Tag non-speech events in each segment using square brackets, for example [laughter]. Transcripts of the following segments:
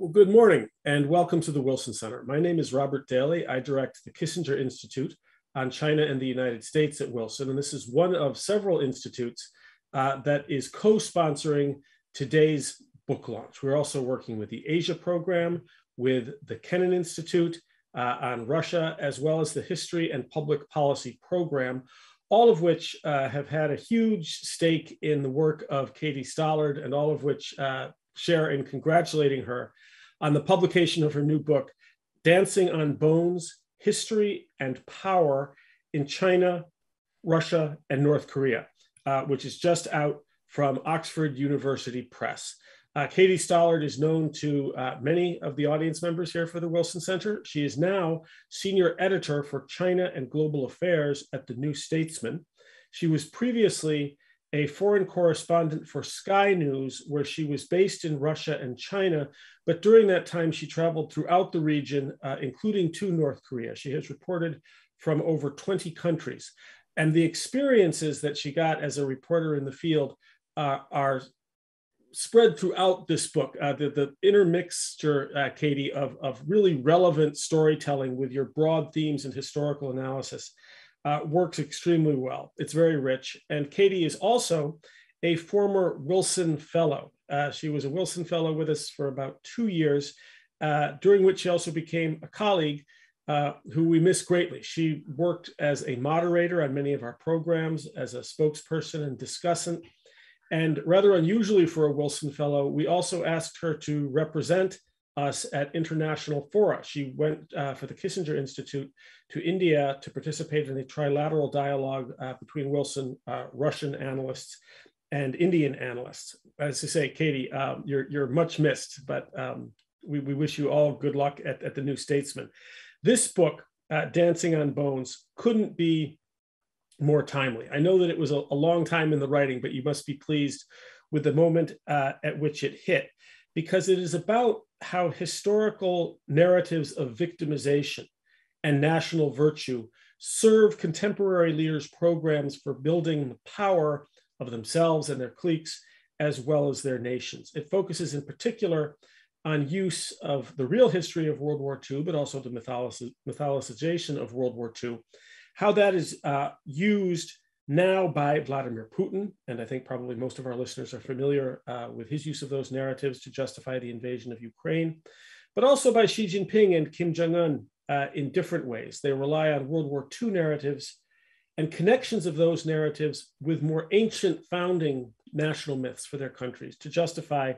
Well, good morning and welcome to the Wilson Center. My name is Robert Daly. I direct the Kissinger Institute on China and the United States at Wilson. And this is one of several institutes uh, that is co sponsoring today's book launch. We're also working with the Asia program, with the Kennan Institute uh, on Russia, as well as the History and Public Policy program, all of which uh, have had a huge stake in the work of Katie Stallard, and all of which uh, share in congratulating her on the publication of her new book, Dancing on Bones History and Power in China, Russia, and North Korea, uh, which is just out from Oxford University Press. Uh, Katie Stallard is known to uh, many of the audience members here for the Wilson Center. She is now senior editor for China and Global Affairs at the New Statesman. She was previously a foreign correspondent for Sky News, where she was based in Russia and China. But during that time, she traveled throughout the region, uh, including to North Korea. She has reported from over 20 countries. And the experiences that she got as a reporter in the field uh, are spread throughout this book. Uh, the, the intermixture, uh, Katie, of, of really relevant storytelling with your broad themes and historical analysis uh, works extremely well. It's very rich. And Katie is also a former Wilson Fellow. Uh, she was a Wilson Fellow with us for about two years, uh, during which she also became a colleague uh, who we miss greatly. She worked as a moderator on many of our programs, as a spokesperson and discussant. And rather unusually for a Wilson Fellow, we also asked her to represent us at international fora. She went uh, for the Kissinger Institute to India to participate in a trilateral dialogue uh, between Wilson, uh, Russian analysts, and Indian analysts. As I say, Katie, um, you're, you're much missed, but um, we, we wish you all good luck at, at the New Statesman. This book, uh, Dancing on Bones, couldn't be more timely. I know that it was a, a, long time in the writing, but you must be pleased with the moment uh, at which it hit, because it is about how historical narratives of victimization and national virtue serve contemporary leaders' programs for building the power of themselves and their cliques, as well as their nations. It focuses in particular on use of the real history of World War II, but also the mythologization of World War II, how that is uh, used now by Vladimir Putin, and I think probably most of our listeners are familiar uh, with his use of those narratives to justify the invasion of Ukraine, but also by Xi Jinping and Kim Jong un uh, in different ways. They rely on World War II narratives and connections of those narratives with more ancient founding national myths for their countries to justify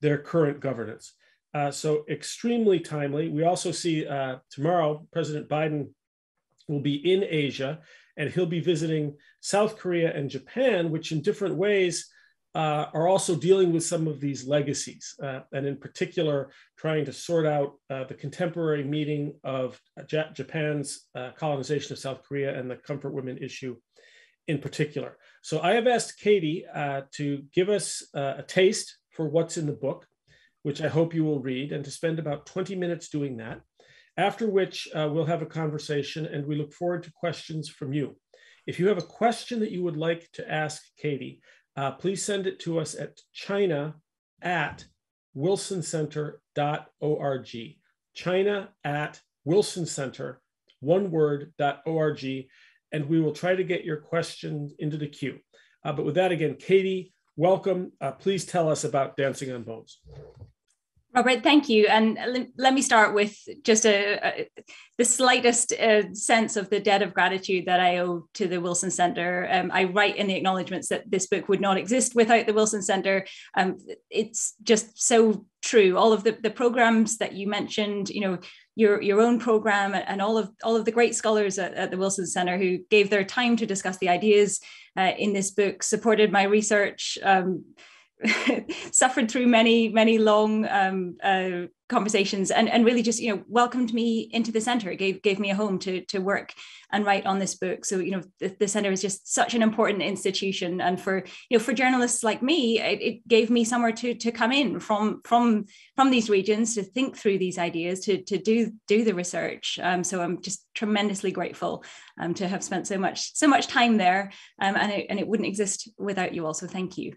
their current governance. Uh, so, extremely timely. We also see uh, tomorrow President Biden will be in Asia and he'll be visiting South Korea and Japan, which in different ways uh, are also dealing with some of these legacies, uh, and in particular, trying to sort out uh, the contemporary meeting of J- Japan's uh, colonization of South Korea and the comfort women issue in particular. So I have asked Katie uh, to give us uh, a taste for what's in the book, which I hope you will read, and to spend about 20 minutes doing that after which uh, we'll have a conversation and we look forward to questions from you. If you have a question that you would like to ask Katie, uh, please send it to us at china at wilsoncenter.org. China at wilsoncenter, one word, .org, and we will try to get your question into the queue. Uh, but with that, again, Katie, welcome. Uh, please tell us about Dancing on Bones. Robert, thank you. And let me start with just a, a the slightest uh, sense of the debt of gratitude that I owe to the Wilson Center. Um, I write in the acknowledgements that this book would not exist without the Wilson Center. Um, it's just so true. All of the, the programs that you mentioned, you know, your your own program and all of all of the great scholars at, at the Wilson Center who gave their time to discuss the ideas uh, in this book, supported my research. Um, [laughs] suffered through many many long um, uh, conversations and, and really just you know welcomed me into the center. It gave gave me a home to to work and write on this book. So you know the, the center is just such an important institution. And for you know for journalists like me it, it, gave me somewhere to to come in from from from these regions to think through these ideas to to do do the research. Um, so i'm just tremendously grateful um, to have spent so much so much time there um, and, it, and it wouldn't exist without you also thank you.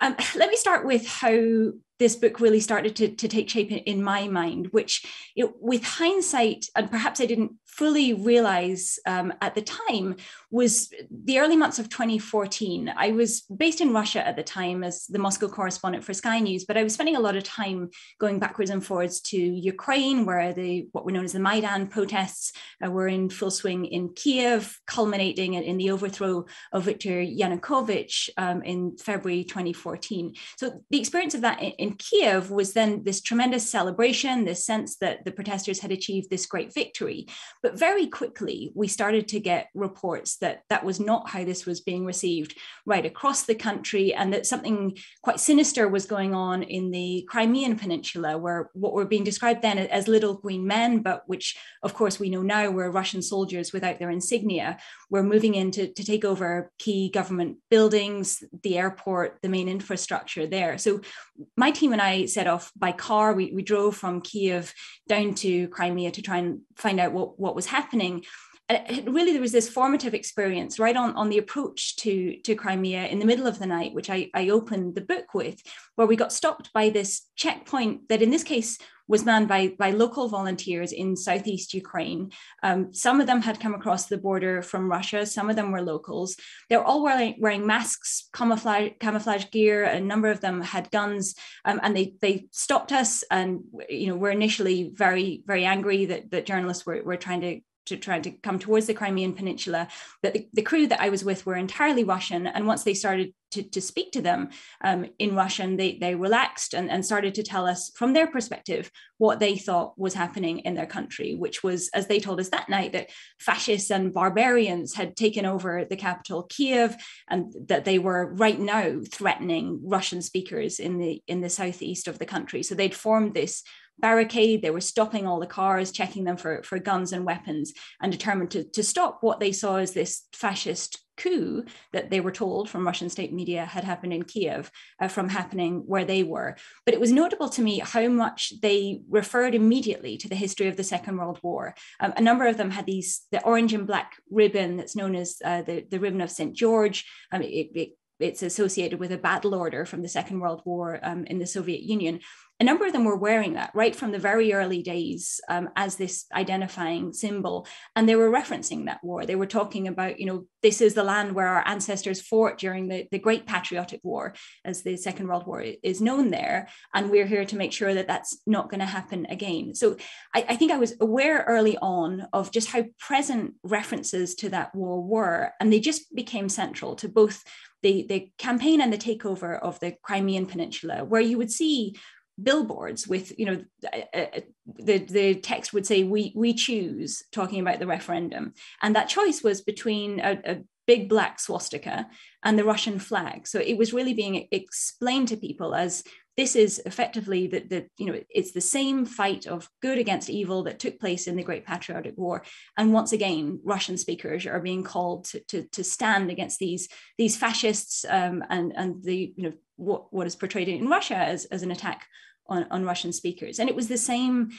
Um, let me start with how this book really started to, to take shape in, in my mind, which with hindsight, and perhaps I didn't fully realize um, at the time, was the early months of 2014. I was based in Russia at the time as the Moscow correspondent for Sky News, but I was spending a lot of time going backwards and forwards to Ukraine, where the what were known as the Maidan protests uh, were in full swing in Kiev, culminating in, in the overthrow of Viktor Yanukovych um, in February 2014. So the experience of that in Kiev was then this tremendous celebration, this sense that the protesters had achieved this great victory. But very quickly, we started to get reports that that was not how this was being received right across the country, and that something quite sinister was going on in the Crimean Peninsula, where what were being described then as little green men, but which, of course, we know now were Russian soldiers without their insignia, were moving in to, to take over key government buildings, the airport, the main infrastructure there. So my team and I set off by car. We, we drove from Kiev down to Crimea to try and find out what, what was happening. And really, there was this formative experience right on, on the approach to, to Crimea in the middle of the night, which I, I opened the book with, where we got stopped by this checkpoint that, in this case, was manned by, by local volunteers in southeast Ukraine. Um, some of them had come across the border from Russia, some of them were locals. They're all wearing, wearing masks, camouflage, camouflage gear. A number of them had guns, um, and they, they stopped us. And you know, we're initially very, very angry that, that journalists were, were trying to to try to come towards the Crimean Peninsula. But the, the, crew that I was with were entirely Russian. And once they started to, to speak to them um, in Russian, they, they relaxed and, and started to tell us from their perspective what they thought was happening in their country, which was, as they told us that night, that fascists and barbarians had taken over the capital, Kiev, and that they were right now threatening Russian speakers in the in the southeast of the country. So they'd formed this barricade. They were stopping all the cars, checking them for, for guns and weapons, and determined to, to stop what they saw as this fascist coup that they were told from Russian state media had happened in Kiev uh, from happening where they were. But it was notable to me how much they referred immediately to the history of the Second World War. Um, a number of them had these the orange and black ribbon that's known as uh, the, the ribbon of St. George. Um, it, it, it's associated with a battle order from the Second World War um, in the Soviet Union a number of them were wearing that right from the very early days um, as this identifying symbol. And they were referencing that war. They were talking about, you know, this is the land where our ancestors fought during the, the Great Patriotic War, as the Second World War is known there. And we're here to make sure that that's not going to happen again. So I, I think I was aware early on of just how present references to that war were. And they just became central to both the, the campaign and the takeover of the Crimean Peninsula, where you would see billboards with you know uh, uh, the the text would say we we choose talking about the referendum. And that choice was between a, a big black swastika and the russian flag. So it was really being explained to people as this is effectively that the you know it's the same fight of good against evil that took place in the great patriotic war and once again russian speakers are being called to, to, to stand against these these fascists um, and and the you know what, what is portrayed in Russia as, as an attack on, on Russian speakers. And it was the same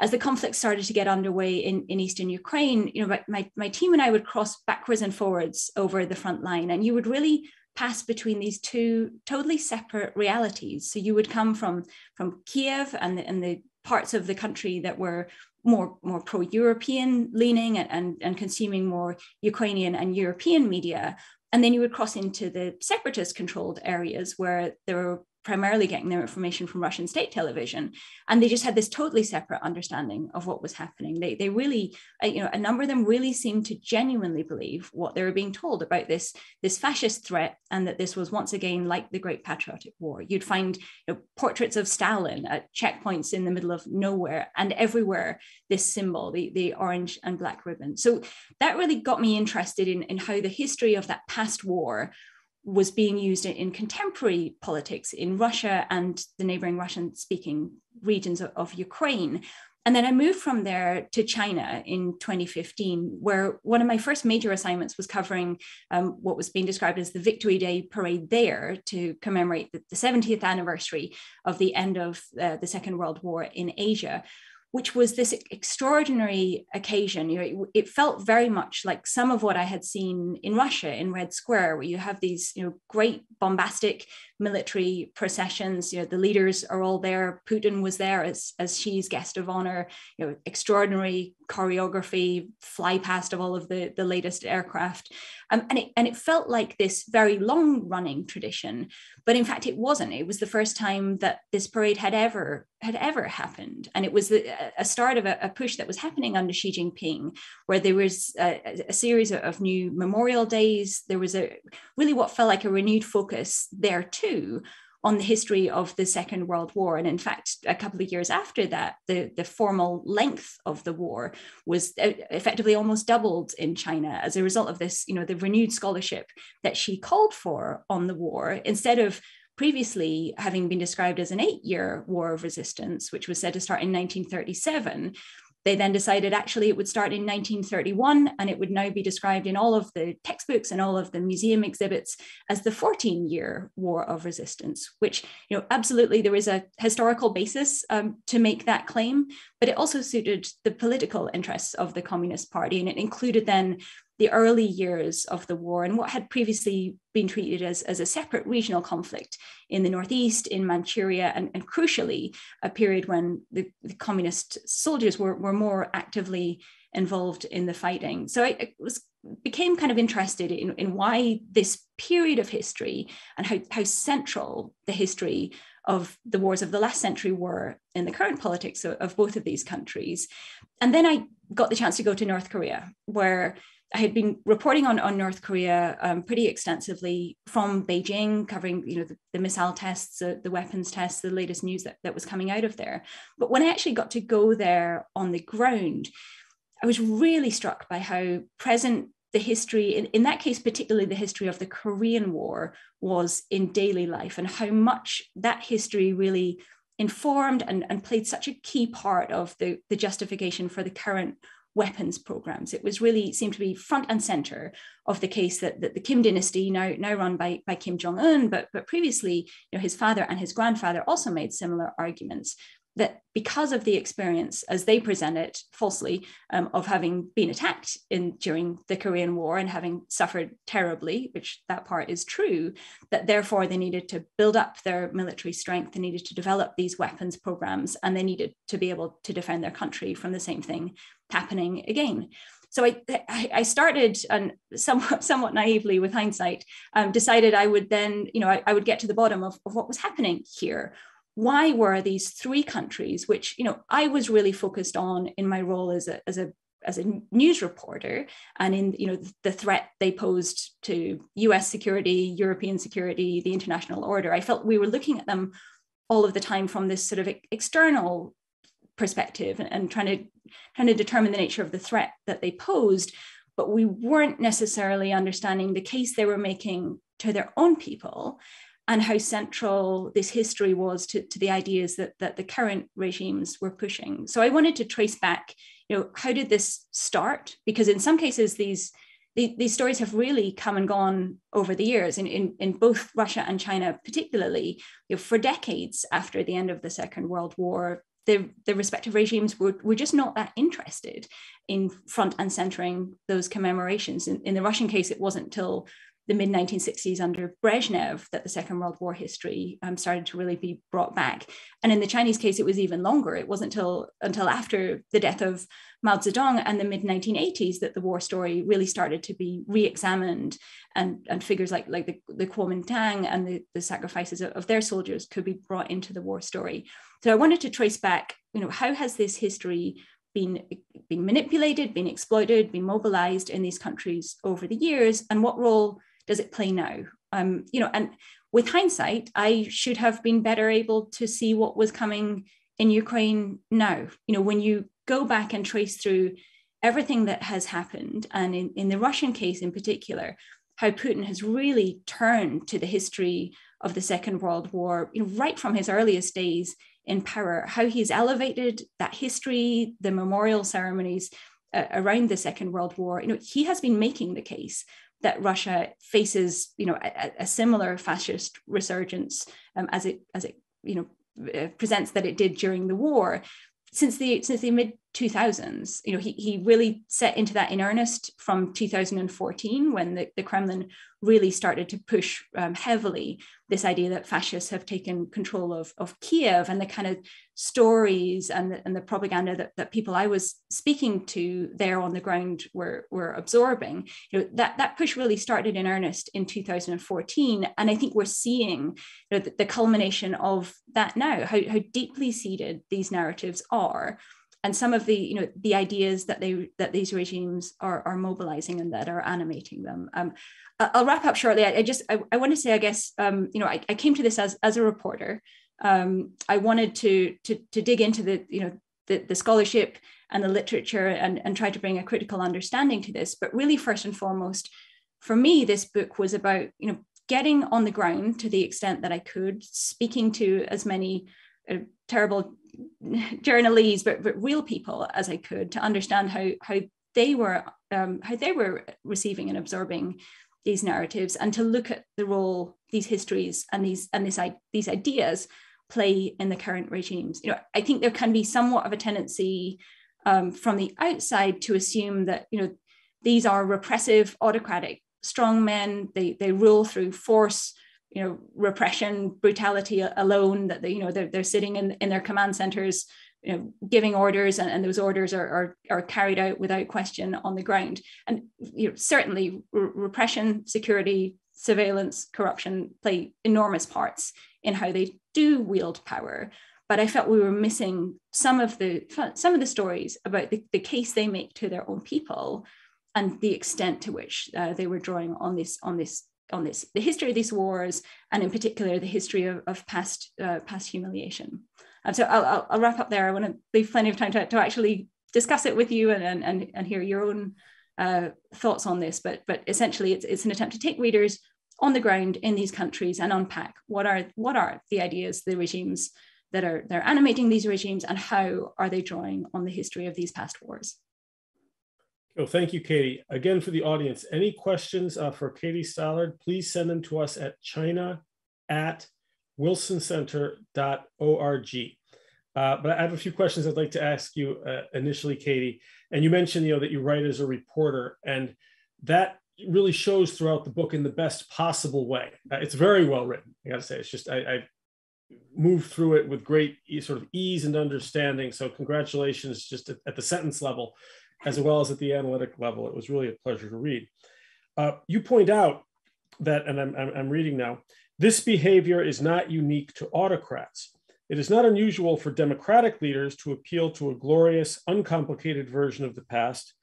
as the conflict started to get underway in, in eastern Ukraine, you know, my, my team and I would cross backwards and forwards over the front line, and you would really pass between these two totally separate realities. So you would come from from Kiev and the, and the parts of the country that were more more pro-European leaning and, and, and consuming more Ukrainian and European media, and then you would cross into the separatist controlled areas where there were primarily getting their information from Russian state television. And they just had this totally separate understanding of what was happening. They, they really, uh, you know, a number of them really seemed to genuinely believe what they were being told about this, this fascist threat and that this was once again like the Great Patriotic War. You'd find you know, portraits of Stalin at checkpoints in the middle of nowhere and everywhere this symbol, the, the orange and black ribbon. So that really got me interested in, in how the history of that past war was being used in, contemporary politics in Russia and the neighboring Russian speaking regions of, of, Ukraine. And then I moved from there to China in 2015, where one of my first major assignments was covering um, what was being described as the Victory Day parade there to commemorate the, the 70th anniversary of the end of uh, the Second World War in Asia which was this extraordinary occasion. You know, it, it, felt very much like some of what I had seen in Russia in Red Square, where you have these, you know, great bombastic military processions. You know, the leaders are all there. Putin was there as as Xi's guest of honor. You know, extraordinary choreography, fly past of all of the the latest aircraft, um, and it and it felt like this very long running tradition. But in fact, it wasn't. It was the first time that this parade had ever had ever happened. And it was a, start of a, a, push that was happening under Xi Jinping, where there was a, a series of new memorial days. There was a really what felt like a renewed focus there too on the history of the Second World War. And in fact, a couple of years after that, the, the formal length of the war was uh, effectively almost doubled in China as a result of this, you know, the renewed scholarship that Xi called for on the war. Instead of previously having been described as an eight year war of resistance, which was said to start in 1937. They then decided actually it would start in 1931 and it would now be described in all of the textbooks and all of the museum exhibits as the 14 year war of resistance, which, you know, absolutely there is a historical basis um, to make that claim, but it also suited the political interests of the Communist Party and it included then the early years of the war and what had previously been treated as, as a separate regional conflict in the Northeast, in Manchuria, and, and crucially, a period when the, the communist soldiers were, were more actively involved in the fighting. So I, I was became kind of interested in, in why this period of history and how, how central the history of the wars of the last century were in the current politics of, of both of these countries. And then I got the chance to go to North Korea, where I had been reporting on, on North Korea um, pretty extensively from Beijing, covering you know the, the missile tests, uh, the weapons tests, the latest news that, that was coming out of there. But when I actually got to go there on the ground, I was really struck by how present the history, in, in that case, particularly the history of the Korean War, was in daily life and how much that history really informed and, and played such a key part of the, the justification for the current weapons programs. It was really seemed to be front and center of the case that, that the Kim dynasty, now, now run by, by Kim Jong un, but, but previously, you know, his father and his grandfather also made similar arguments that because of the experience, as they present it falsely, um, of having been attacked in during the Korean War and having suffered terribly, which that part is true, that therefore they needed to build up their military strength, they needed to develop these weapons programs, and they needed to be able to defend their country from the same thing happening again. So I, I started and somewhat, somewhat naively with hindsight, um, decided I would then, you know, I, I would get to the bottom of, of what was happening here why were these three countries which you know i was really focused on in my role as a as a as a news reporter and in you know the threat they posed to us security european security the international order i felt we were looking at them all of the time from this sort of external perspective and, trying to trying to determine the nature of the threat that they posed but we weren't necessarily understanding the case they were making to their own people and how central this history was to, to the ideas that, that the current regimes were pushing. So I wanted to trace back, you know, how did this start? Because in some cases, these these stories have really come and gone over the years in, in, in both Russia and China, particularly, you know, for decades after the end of the Second World War, the, the respective regimes were, were just not that interested in front and centering those commemorations. In, in the Russian case, it wasn't till the mid 1960s under Brezhnev that the Second World War history um, started to really be brought back. And in the Chinese case, it was even longer. It wasn't until until after the death of Mao Zedong and the mid 1980s that the war story really started to be re-examined, and, and figures like like the, the Kuomintang and the, the sacrifices of, of their soldiers could be brought into the war story. So I wanted to trace back, you know, how has this history been, been manipulated, been exploited, been mobilized in these countries over the years, and what role does it play now? Um, you know, and with hindsight, I should have been better able to see what was coming in Ukraine now. You know, when you go back and trace through everything that has happened, and in, in the Russian case in particular, how Putin has really turned to the history of the Second World War, you know, right from his earliest days in power, how he's elevated that history, the memorial ceremonies uh, around the Second World War. You know, he has been making the case that Russia faces, you know, a, a similar fascist resurgence um, as it as it you know uh, presents that it did during the war. since the since the mid 2000s, you know, he, he really set into that in earnest from 2014 when the, the Kremlin really started to push um, heavily this idea that fascists have taken control of, of Kiev and the kind of stories and the, and the propaganda that, that people I was speaking to there on the ground were, were absorbing. You know, that, that push really started in earnest in 2014. And I think we're seeing you know, the, the culmination of that now, how, how deeply seated these narratives are and some of the you know the ideas that they that these regimes are, are mobilizing and that are animating them. Um, i'll wrap up shortly. I, I just I, I, want to say i guess um, you know I, I, came to this as as a reporter. Um, i wanted to, to to dig into the you know the, the scholarship and the literature and, and try to bring a critical understanding to this. But really first and foremost for me this book was about you know getting on the ground to the extent that i could speaking to as many uh, terrible journalists, but, but real people as I could to understand how how they were um, how they were receiving and absorbing these narratives and to look at the role these histories and these and this, these ideas play in the current regimes. You know, I think there can be somewhat of a tendency um, from the outside to assume that you know these are repressive, autocratic, strong men. They they rule through force you know repression brutality alone that they you know they're, they're sitting in, in their command centers you know giving orders and, and those orders are, are, are carried out without question on the ground. And you know certainly re- repression security surveillance corruption play enormous parts in how they do wield power. But i felt we were missing some of the some of the stories about the, the case they make to their own people and the extent to which uh, they were drawing on this on this on this, the history of these wars, and in particular the history of, of past uh, past humiliation. And so I'll, I'll, wrap up there. I want to leave plenty of time to, to actually discuss it with you and, and, and hear your own uh, thoughts on this. But but essentially, it's, it's an attempt to take readers on the ground in these countries and unpack what are what are the ideas, the regimes that are they're animating these regimes, and how are they drawing on the history of these past wars. Oh, thank you, Katie. Again, for the audience, any questions uh, for Katie Stallard, please send them to us at china at wilsoncenter.org. Uh, but I have a few questions I'd like to ask you uh, initially, Katie. And you mentioned, you know, that you write as a reporter, and that really shows throughout the book in the best possible way. Uh, it's very well written. I got to say, it's just I, I moved through it with great sort of ease and understanding. So congratulations, just at, at the sentence level as well as at the analytic level. It was really a pleasure to read. Uh, you point out that, and I'm, I'm, reading now, this behavior is not unique to autocrats. It is not unusual for democratic leaders to appeal to a glorious, uncomplicated version of the past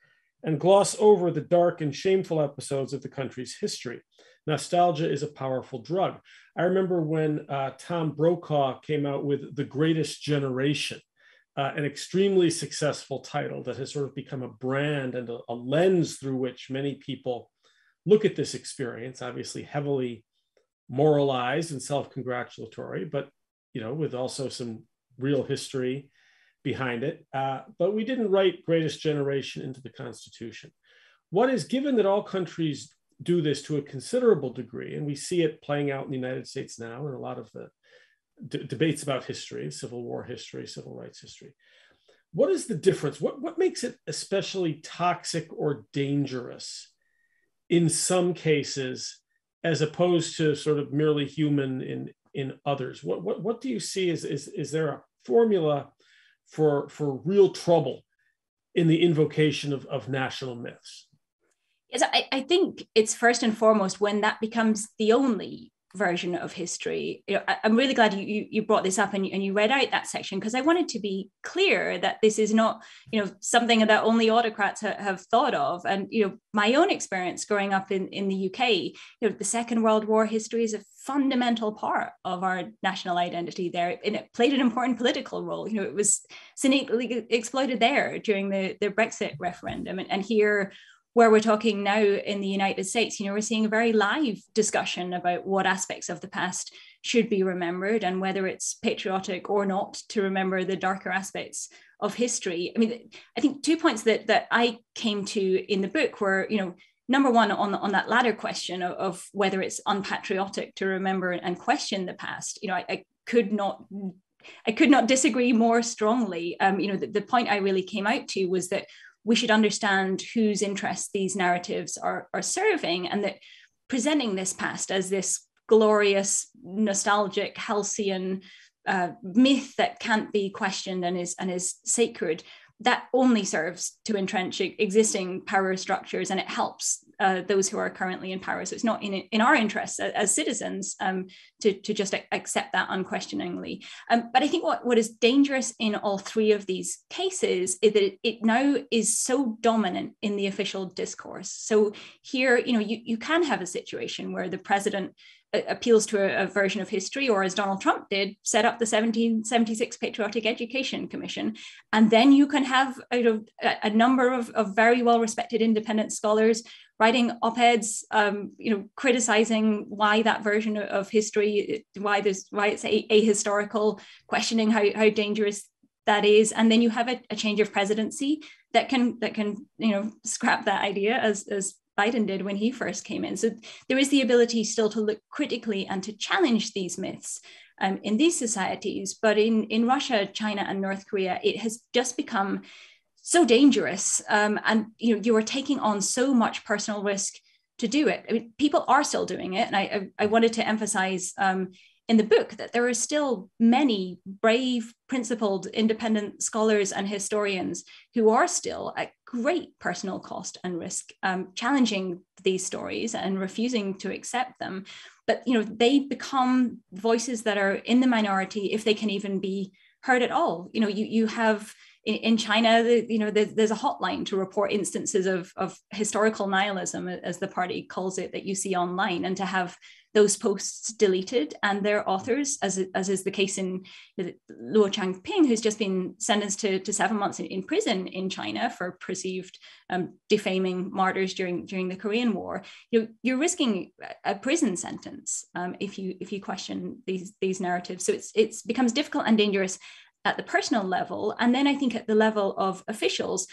and gloss over the dark and shameful episodes of the country's history. Nostalgia is a powerful drug. I remember when uh, Tom Brokaw came out with The Greatest Generation, uh, an extremely successful title that has sort of become a brand and a, a, lens through which many people look at this experience, obviously heavily moralized and self-congratulatory, but you know, with also some real history behind it. Uh, but we didn't write greatest generation into the Constitution. What is given that all countries do this to a considerable degree, and we see it playing out in the United States now in a lot of the debates about history, Civil War history, civil rights history. What is the difference? What, what makes it especially toxic or dangerous in some cases, as opposed to sort of merely human in, in others? What, what, what do you see? Is, is, is there a formula for, for real trouble in the invocation of, of national myths? Yes, I, I think it's first and foremost when that becomes the only version of history. You know, I, am really glad you, you, you brought this up and you, and you read out that section because I wanted to be clear that this is not you know something that only autocrats ha- have thought of. And you know my own experience growing up in in the UK, you know the Second World War history is a fundamental part of our national identity there and it played an important political role you know it was cynically exploited there during the, the brexit referendum and, and here where we're talking now in the United States, you know, we're seeing a very live discussion about what aspects of the past should be remembered and whether it's patriotic or not to remember the darker aspects of history. I mean, I think two points that that I came to in the book were, you know, number one on on that latter question of, of whether it's unpatriotic to remember and question the past. You know, I, I could not I could not disagree more strongly. Um, you know, the, the point I really came out to was that we should understand whose interests these narratives are, are serving and that presenting this past as this glorious, nostalgic, halcyon uh, myth that can't be questioned and is and is sacred that only serves to entrench existing power structures and it helps uh, those who are currently in power. So it's not in, in our interests as, as citizens um, to, to just accept that unquestioningly. Um, but I think what, what is dangerous in all three of these cases is that it, it now is so dominant in the official discourse. So here, you know, you, you can have a situation where the president appeals to a, a, version of history, or as Donald Trump did, set up the 1776 Patriotic Education Commission. And then you can have a, a number of, of, very well respected independent scholars writing op-eds, um, you know, criticizing why that version of history, why there's why it's ahistorical, questioning how, how dangerous that is. And then you have a, a change of presidency that can that can you know scrap that idea as as Biden did when he first came in. So there is the ability still to look critically and to challenge these myths um, in these societies. But in, in Russia, China, and North Korea, it has just become so dangerous. Um, and you know, you are taking on so much personal risk to do it. I mean, people are still doing it. And I, I, I wanted to emphasize um, in the book that there are still many brave, principled, independent scholars and historians who are still at great personal cost and risk um, challenging these stories and refusing to accept them. But you know, they become voices that are in the minority if they can even be heard at all. You know, you you have in, China, you know, there's, there's, a hotline to report instances of, of historical nihilism, as the party calls it, that you see online, and to have those posts deleted and their authors, as, as is the case in Luo Changping, who's just been sentenced to, to seven months in, in prison in China for perceived um, defaming martyrs during during the Korean War. You you're risking a prison sentence um, if you if you question these these narratives. So it's it's becomes difficult and dangerous at the personal level. And then I think at the level of officials,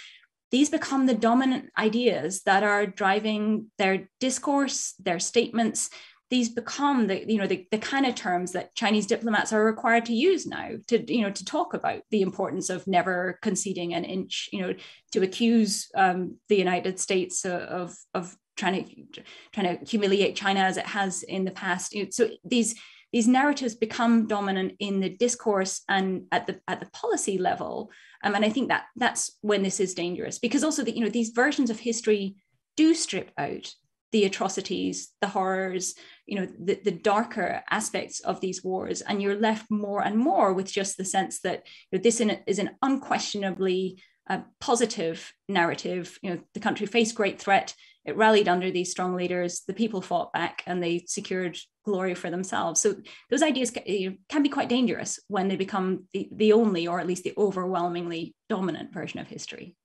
these become the dominant ideas that are driving their discourse, their statements. These become the, you know, the, the kind of terms that Chinese diplomats are required to use now to, you know, to talk about the importance of never conceding an inch, you know, to accuse um, the United States of, of trying to trying to humiliate China as it has in the past. So these these narratives become dominant in the discourse and at the at the policy level um, and i think that that's when this is dangerous because also that you know these versions of history do strip out the atrocities the horrors you know the, the darker aspects of these wars. And you're left more and more with just the sense that you know, this is an unquestionably uh, positive narrative. You know the country faced great threat. It rallied under these strong leaders. The people fought back and they secured glory for themselves. So those ideas can be quite dangerous when they become the, the only or at least the overwhelmingly dominant version of history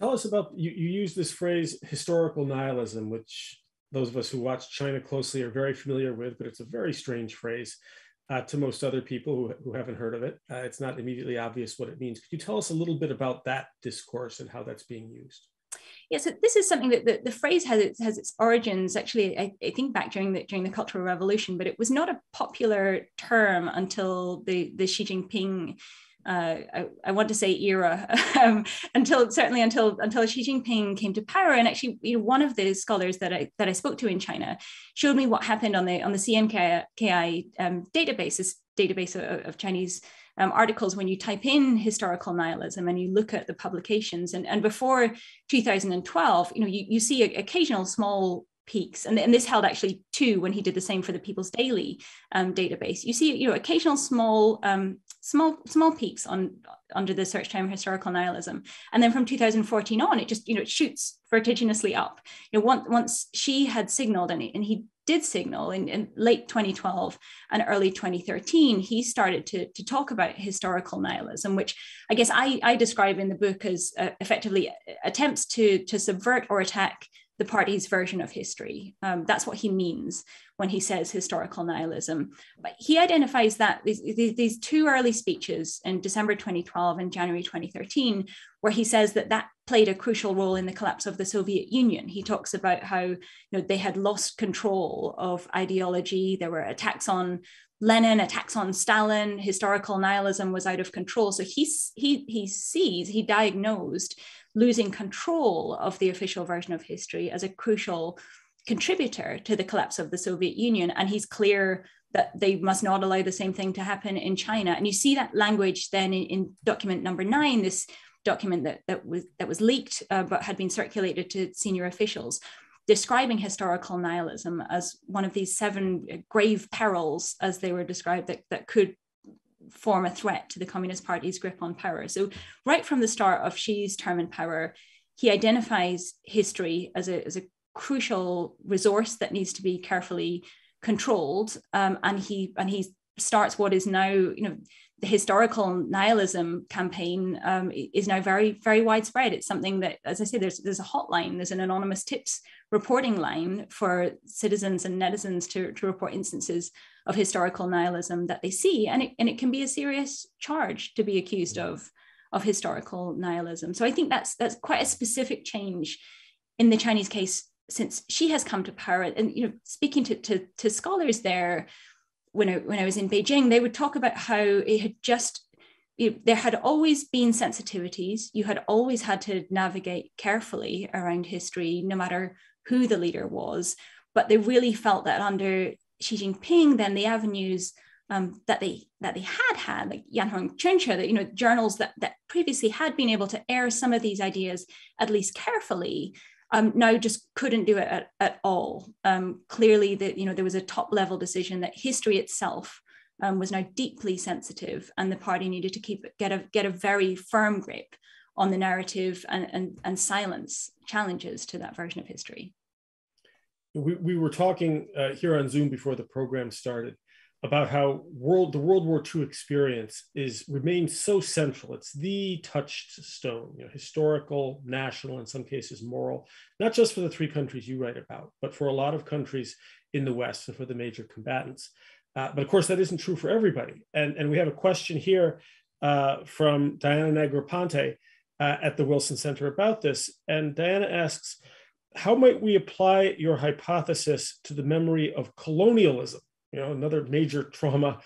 tell us about you, you use this phrase historical nihilism which those of us who watch china closely are very familiar with but it's a very strange phrase uh, to most other people who, who haven't heard of it uh, it's not immediately obvious what it means could you tell us a little bit about that discourse and how that's being used yeah, so this is something that the, the phrase has its, has its origins actually, I, I, think back during the during the Cultural Revolution, but it was not a popular term until the the Xi Jinping. Uh, I, I, want to say era [laughs] um, until certainly until until Xi Jinping came to power. And actually, you know, one of the scholars that I that I spoke to in China showed me what happened on the on the CNKI um, database, this database of, of Chinese um, articles when you type in historical nihilism and you look at the publications. And, and before 2012, you know, you, you see occasional small peaks and, and this held actually two when he did the same for the people's daily um, database you see you know occasional small um, small small peaks on under the search term historical nihilism. And then from 2014 on it just you know it shoots vertiginously up. You know once once Xi had signaled and and he did signal in, in, late 2012 and early 2013, he started to, to talk about historical nihilism, which I guess I, I describe in the book as uh, effectively attempts to, to subvert or attack the party's version of history. Um, that's what he means when he says historical nihilism. But he identifies that these, these, two early speeches in December 2012 and January 2013, where he says that that played a crucial role in the collapse of the Soviet Union. He talks about how you know, they had lost control of ideology. There were attacks on Lenin attacks on Stalin, historical nihilism was out of control. So he, he, he sees, he diagnosed losing control of the official version of history as a crucial contributor to the collapse of the Soviet Union. And he's clear that they must not allow the same thing to happen in China. And you see that language then in, in document number nine, this document that, that was that was leaked uh, but had been circulated to senior officials, describing historical nihilism as one of these seven grave perils, as they were described, that, that could form a threat to the Communist Party's grip on power. So, right from the start of Xi's term in power, he identifies history as a, as a crucial resource that needs to be carefully controlled, um, and he and he starts what is now, you know, the historical nihilism campaign um, is now very very widespread. It's something that, as I say, there's there's a hotline, there's an anonymous tips reporting line for citizens and netizens to, to report instances of historical nihilism that they see, and it and it can be a serious charge to be accused mm-hmm. of of historical nihilism. So I think that's that's quite a specific change in the Chinese case since Xi has come to power. And you know, speaking to to, to scholars there, when I when I was in Beijing, they would talk about how it had just you there had always been sensitivities. You had always had to navigate carefully around history, no matter who the leader was. But they really felt that under Xi Jinping, then the avenues um, that they that they had had, like Yanhuang Chunqiu, that you know journals that that previously had been able to air some of these ideas at least carefully, um, now just couldn't do it at, at all. Um, clearly, that you know there was a top level decision that history itself um, was now deeply sensitive, and the party needed to keep get a get a very firm grip on the narrative and and, and silence challenges to that version of history. We, we were talking uh, here on Zoom before the program started about how world the World War II experience is remains so central. It's the touchstone, you know, historical, national, in some cases moral, not just for the three countries you write about, but for a lot of countries in the West and for the major combatants. Uh, but of course, that isn't true for everybody. And, and we have a question here uh, from Diana Negroponte uh, at the Wilson Center about this. And Diana asks, how might we apply your hypothesis to the memory of colonialism? you know, another major trauma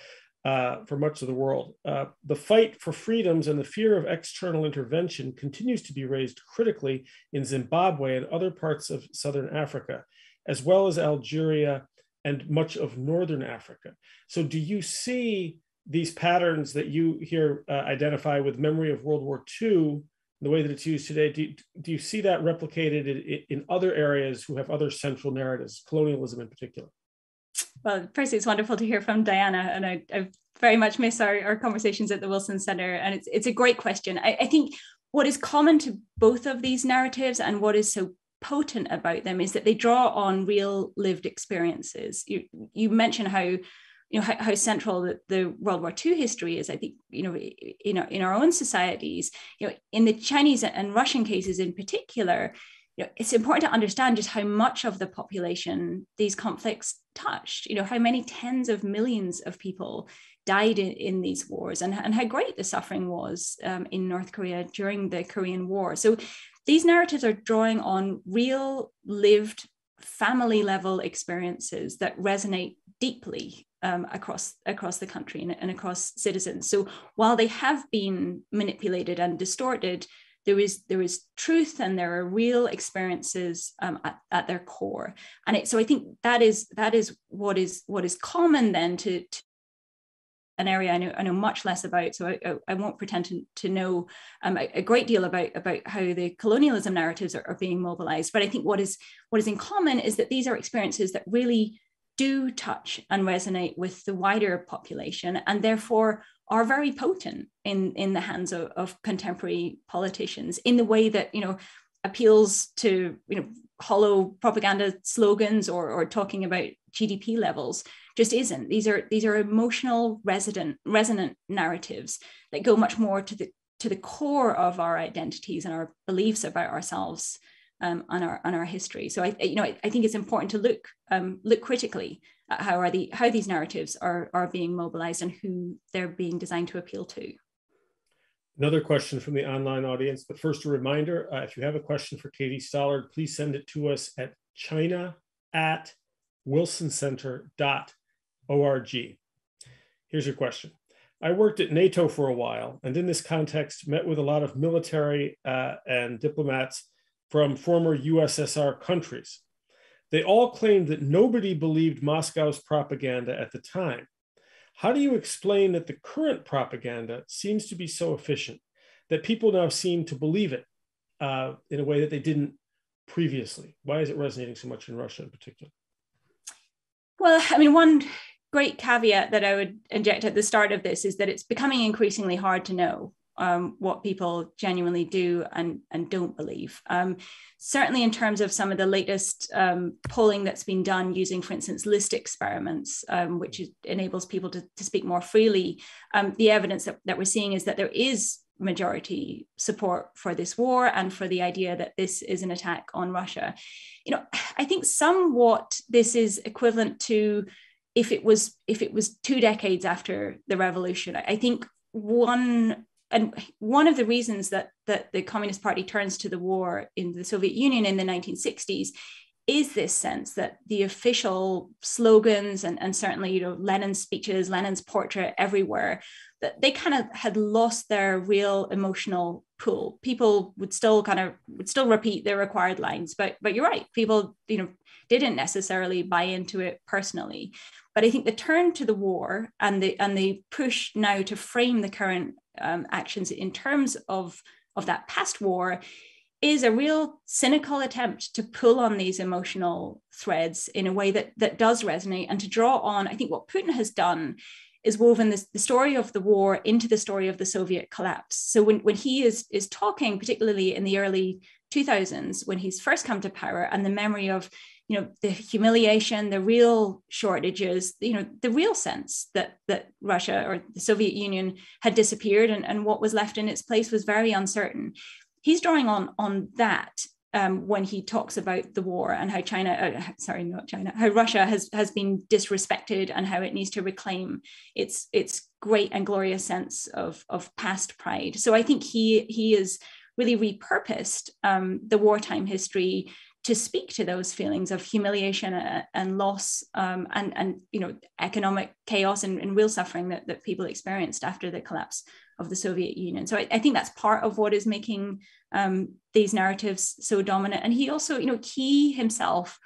uh, for much of the world. Uh, the fight for freedoms and the fear of external intervention continues to be raised critically in Zimbabwe and other parts of Southern Africa, as well as Algeria and much of Northern Africa. So, do you see these patterns that you here uh, identify with memory of World War II? The way that it's used today, do you, do you see that replicated in, in other areas who have other central narratives, colonialism in particular? Well, first, it's wonderful to hear from Diana, and I, I very much miss our, our conversations at the Wilson Center. And it's, it's a great question. I, I think what is common to both of these narratives and what is so potent about them is that they draw on real lived experiences. You, you mentioned how you know how, how central the, the, World War II history is. I think you know in our, in our own societies, you know, in the Chinese and Russian cases in particular, you know, it's important to understand just how much of the population these conflicts touched. You know, how many tens of millions of people died in, in these wars, and, and how great the suffering was um, in North Korea during the Korean War. So, these narratives are drawing on real, lived, family level experiences that resonate deeply um, across across the country and, and across citizens. So, while they have been manipulated and distorted there is there is truth and there are real experiences um, at, at, their core and it, so i think that is that is what is what is common then to, to an area I know, I know much less about, so I, I won't pretend to, to know um, a, a, great deal about, about how the colonialism narratives are, are, being mobilized. But I think what is what is in common is that these are experiences that really do touch and resonate with the wider population, and therefore are very potent in, in the hands of, of contemporary politicians in the way that, you know, appeals to, you know, hollow propaganda slogans or, or talking about GDP levels just isn't. These are these are emotional resident resonant narratives that go much more to the to the core of our identities and our beliefs about ourselves um, on our on our history. So I you know I, I think it's important to look um, look critically how are the how these narratives are are being mobilized and who they're being designed to appeal to. Another question from the online audience, but first a reminder, uh, if you have a question for Katie Stallard, please send it to us at china at wilsoncenter.org. Here's your question. I worked at NATO for a while, and in this context, met with a lot of military uh, and diplomats from former USSR countries. They all claimed that nobody believed Moscow's propaganda at the time. How do you explain that the current propaganda seems to be so efficient that people now seem to believe it uh, in a way that they didn't previously? Why is it resonating so much in Russia in particular? Well, I mean, one great caveat that I would inject at the start of this is that it's becoming increasingly hard to know um, what people genuinely do and, and don't believe. Um, certainly, in terms of some of the latest um, polling that's been done using, for instance, list experiments, um, which is, enables people to, to speak more freely, um, the evidence that, that we're seeing is that there is majority support for this war and for the idea that this is an attack on Russia. You know, I think somewhat this is equivalent to if it was if it was two decades after the revolution. I think one and one of the reasons that that the Communist Party turns to the war in the Soviet Union in the 1960s is this sense that the official slogans and, and certainly you know Lenin's speeches, Lenin's portrait everywhere, that they kind of had lost their real emotional pool. People would still kind of would still repeat their required lines, but but you're right, people you know didn't necessarily buy into it personally. But I think the turn to the war and the and the push now to frame the current um, actions in terms of of that past war is a real cynical attempt to pull on these emotional threads in a way that that does resonate and to draw on i think what putin has done is woven this, the story of the war into the story of the soviet collapse. So when, when he is is talking particularly in the early 2000s when he's first come to power and the memory of you know the humiliation the real shortages you know the real sense that that russia or the soviet union had disappeared and, and what was left in its place was very uncertain. He's drawing on on that um, when he talks about the war and how China, uh, sorry, not China, how Russia has has been disrespected and how it needs to reclaim its its great and glorious sense of of past pride. So I think he he is really repurposed um, the wartime history to speak to those feelings of humiliation uh, and loss um, and, and you know economic chaos and, and, real suffering that, that people experienced after the collapse of the Soviet Union. So I, I think that's part of what is making um, these narratives so dominant. And he also, you know, he himself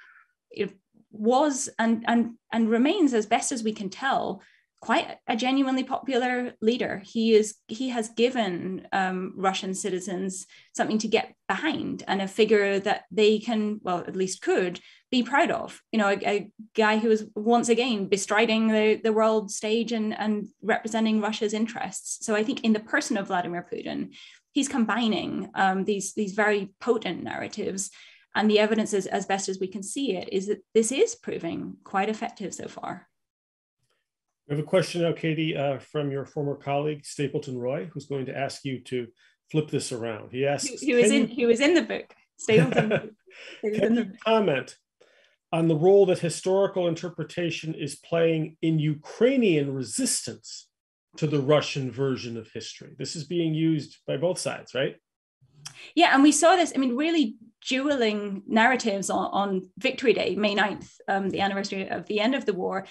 was and and and remains as best as we can tell quite a genuinely popular leader. He is he has given um, Russian citizens something to get behind and a figure that they can, well, at least could be proud of. You know, a, a guy who is once again bestriding the, the world stage and, and representing Russia's interests. So I think in the person of Vladimir Putin, he's combining um, these, these very potent narratives. And the evidence is, as best as we can see it, is that this is proving quite effective so far. We have a question now, Katie, uh, from your former colleague Stapleton Roy, who's going to ask you to flip this around. He asks, "He was in. He was in the book." Stapleton. [laughs] can you comment on the role that historical interpretation is playing in Ukrainian resistance to the Russian version of history? This is being used by both sides, right? Yeah, and we saw this. I mean, really dueling narratives on, on Victory Day, May 9th, um, the anniversary of the end of the war.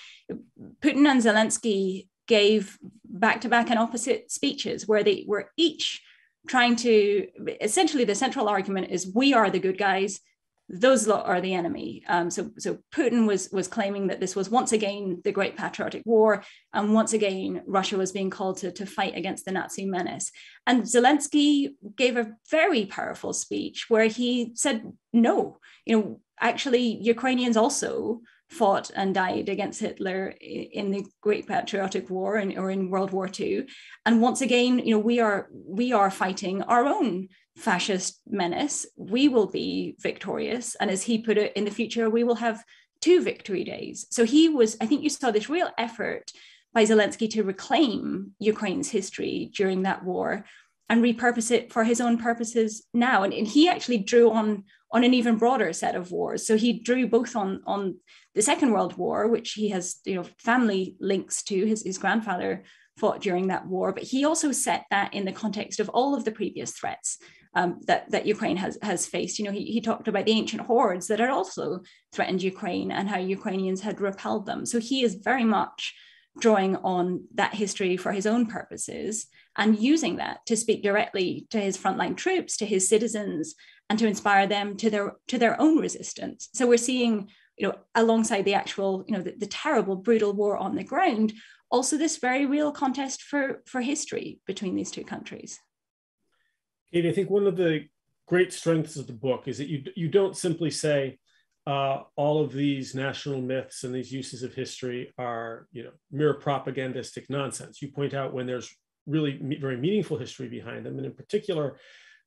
Putin and Zelensky gave back to back and opposite speeches where they were each trying to essentially the central argument is we are the good guys those are the enemy. Um, so, so Putin was was claiming that this was once again the Great Patriotic War, and once again Russia was being called to, to fight against the Nazi menace. And Zelensky gave a very powerful speech where he said, "No, you know, actually Ukrainians also fought and died against Hitler in the Great Patriotic War and, or in World War II. And once again, you know, we are we are fighting our own fascist menace. We will be victorious. And as he put it, in the future, we will have two victory days. So he was, I think you saw this real effort by Zelensky to reclaim Ukraine's history during that war and repurpose it for his own purposes now. And, and he actually drew on on an even broader set of wars. So he drew both on on the Second World War, which he has you know family links to. His his grandfather fought during that war, but he also set that in the context of all of the previous threats um, that, that Ukraine has, has faced. You know, he, he talked about the ancient hordes that had also threatened Ukraine and how Ukrainians had repelled them. So he is very much drawing on that history for his own purposes and using that to speak directly to his frontline troops, to his citizens, and to inspire them to their to their own resistance. So we're seeing, you know, alongside the actual, you know, the, the terrible, brutal war on the ground, also this very real contest for for history between these two countries. I think one of the great strengths of the book is that you you don't simply say uh, all of these national myths and these uses of history are you know mere propagandistic nonsense. You point out when there's really me- very meaningful history behind them, and in particular,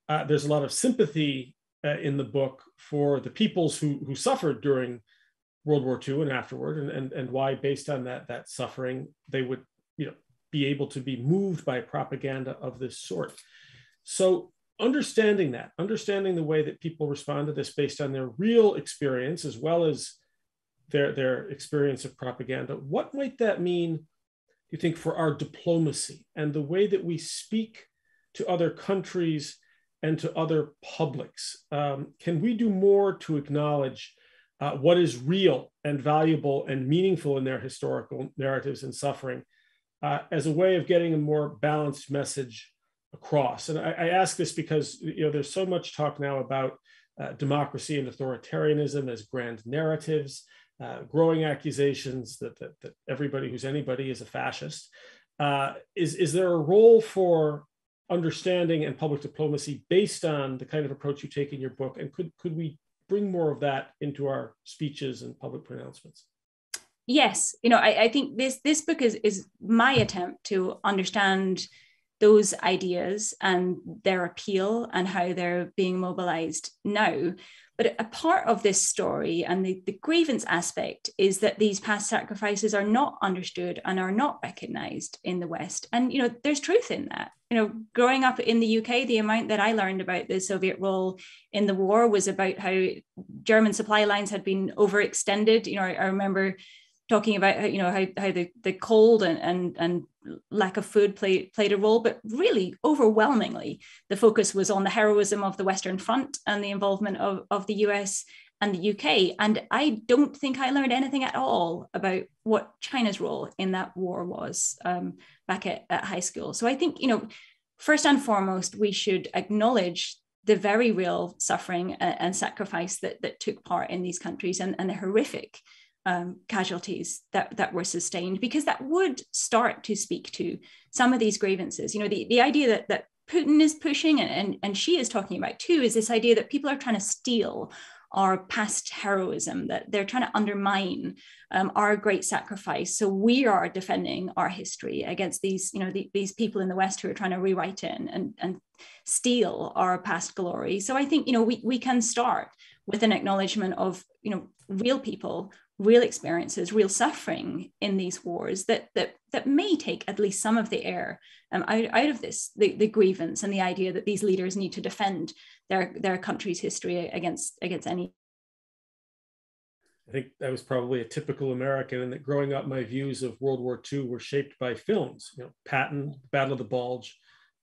uh, there's a lot of sympathy uh, in the book for the peoples who who suffered during World War II and afterward, and, and and why based on that that suffering they would you know be able to be moved by propaganda of this sort. So understanding that, understanding the way that people respond to this based on their real experience as well as their, their experience of propaganda, what might that mean, do you think, for our diplomacy and the way that we speak to other countries and to other publics? Um, can we do more to acknowledge uh, what is real and valuable and meaningful in their historical narratives and suffering uh, as a way of getting a more balanced message across. And I, I, ask this because you know there's so much talk now about uh, democracy and authoritarianism as grand narratives, uh, growing accusations that, that, that everybody who's anybody is a fascist. Uh, is is there a role for understanding and public diplomacy based on the kind of approach you take in your book? And could could we bring more of that into our speeches and public pronouncements? Yes, you know, I, I think this this book is is my attempt to understand those ideas and their appeal and how they're being mobilized now. But a part of this story and the, the grievance aspect is that these past sacrifices are not understood and are not recognized in the West. And, you know, there's truth in that. You know, growing up in the UK, the amount that I learned about the Soviet role in the war was about how German supply lines had been overextended. You know, I, I remember talking about you know how, how the, the cold and, and and lack of food played played a role but really overwhelmingly the focus was on the heroism of the western front and the involvement of, of the us and the uk and i don't think i learned anything at all about what china's role in that war was um, back at, at high school. So i think you know first and foremost we should acknowledge the very real suffering and, and sacrifice that, that took part in these countries and, and the horrific um, casualties that, that were sustained, because that would start to speak to some of these grievances. You know, the, the idea that, that Putin is pushing and, and, and Xi is talking about too is this idea that people are trying to steal our past heroism, that they're trying to undermine um, our great sacrifice. So we are defending our history against these, you know, the, these people in the West who are trying to rewrite it and, and steal our past glory. So I think, you know, we, we can start with an acknowledgement of, you know, real people real experiences, real suffering in these wars that that that may take at least some of the air um, out, out of this, the, the grievance and the idea that these leaders need to defend their their country's history against against any. I think that was probably a typical American, and that growing up, my views of World War II were shaped by films. You know, Patton, Battle of the Bulge,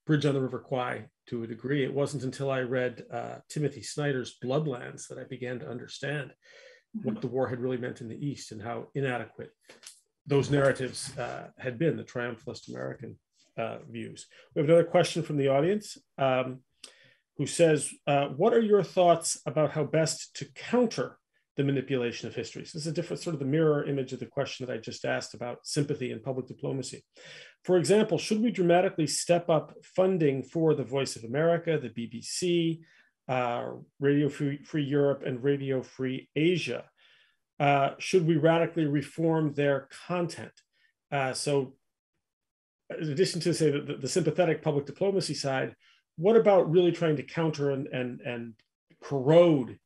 Bridge on the River Kwai. To a degree, it wasn't until I read uh, Timothy Snyder's Bloodlands that I began to understand what the war had really meant in the East and how inadequate those narratives uh, had been, the triumphalist American uh, views. We have another question from the audience um, who says, uh, What are your thoughts about how best to counter the manipulation of history? So, this is a different sort of the mirror image of the question that I just asked about sympathy and public diplomacy. For example, should we dramatically step up funding for the Voice of America, the BBC, uh, Radio Free, Free, Europe and Radio Free Asia? Uh, should we radically reform their content? Uh, so, in addition to say the, the, sympathetic public diplomacy side, what about really trying to counter and and, and corrode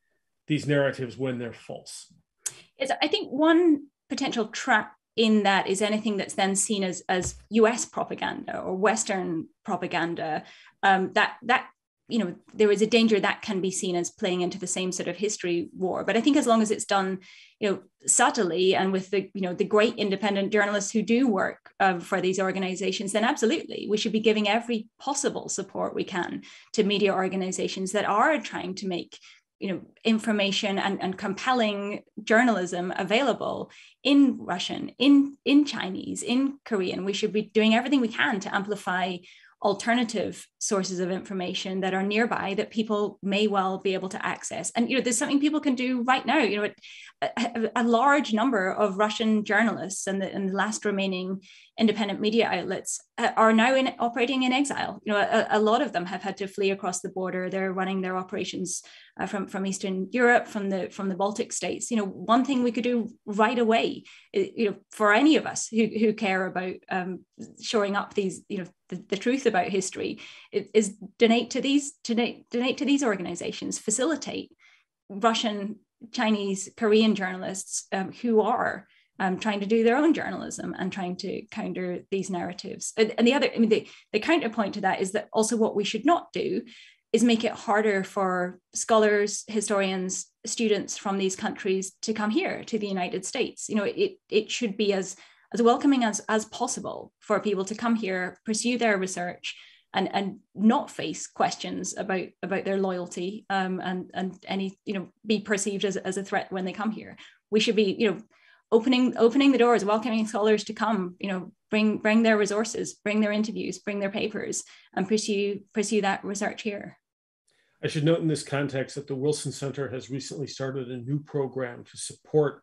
these narratives when they're false? It's, I think one potential trap in that is anything that's then seen as as US propaganda or Western propaganda um, that that you know there is a danger that can be seen as playing into the same sort of history war. But i think as long as it's done you know subtly and with the you know the great independent journalists who do work um, for these organizations then absolutely we should be giving every possible support we can to media organizations that are trying to make you know information and, and compelling journalism available in russian in in chinese in korean. We should be doing everything we can to amplify alternative sources of information that are nearby that people may well be able to access. And you know there's something people can do right now you know a, a large number of russian journalists and the, and the last remaining independent media outlets uh, are now in operating in exile. You know a, a, lot of them have had to flee across the border. They're running their operations uh, from from eastern europe from the from the baltic states. You know one thing we could do right away you know for any of us who, who care about um, showing up these you know the, the truth about history is donate to these donate, donate to these organizations facilitate russian chinese korean journalists um, who are um, trying to do their own journalism and trying to counter these narratives. And, and the other i mean the, the counterpoint to that is that also what we should not do is make it harder for scholars historians students from these countries to come here to the united states. You know it, it should be as as welcoming as, as possible for people to come here, pursue their research, and, and not face questions about, about their loyalty um, and, and any, you know, be perceived as, as a threat when they come here. We should be, you know, opening opening the doors, welcoming scholars to come, you know, bring bring their resources, bring their interviews, bring their papers, and pursue pursue that research here. I should note in this context that the Wilson Center has recently started a new program to support